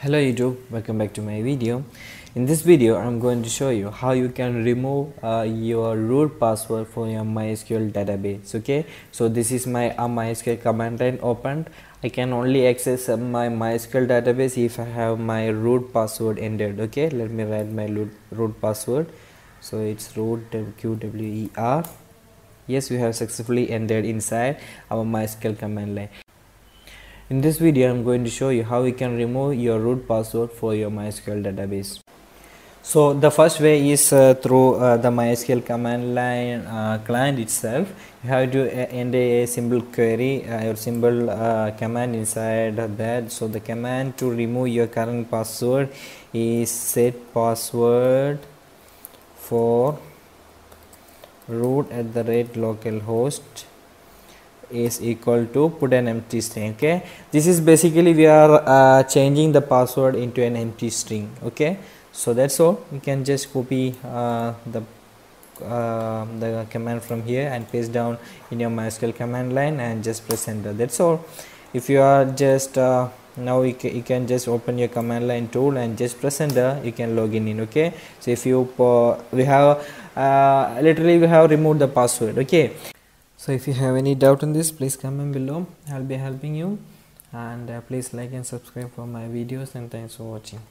hello youtube welcome back to my video. In this video i'm going to show you how you can remove uh, your root password for your mysql database okay? So this is my uh, mysql command line opened. I can only access uh, my mysql database if i have my root password entered okay? Let me write my root, root password. So it's root qwer yes we have successfully entered inside our mysql command line in this video, I'm going to show you how you can remove your root password for your MySQL database. So the first way is uh, through uh, the MySQL command line uh, client itself. You have to uh, enter a simple query uh, or simple uh, command inside that. So the command to remove your current password is set password for root at the rate localhost is equal to put an empty string okay? This is basically we are uh, changing the password into an empty string okay? So that's all. You can just copy uh, the uh, the command from here and paste down in your MySQL command line and just press enter. That's all. If you are just uh, now you can, you can just open your command line tool and just press enter you can log in, in okay? So if you uh, we have uh, literally we have removed the password okay so if you have any doubt on this please comment below. I'll be helping you. And uh, please like and subscribe for my videos and thanks for watching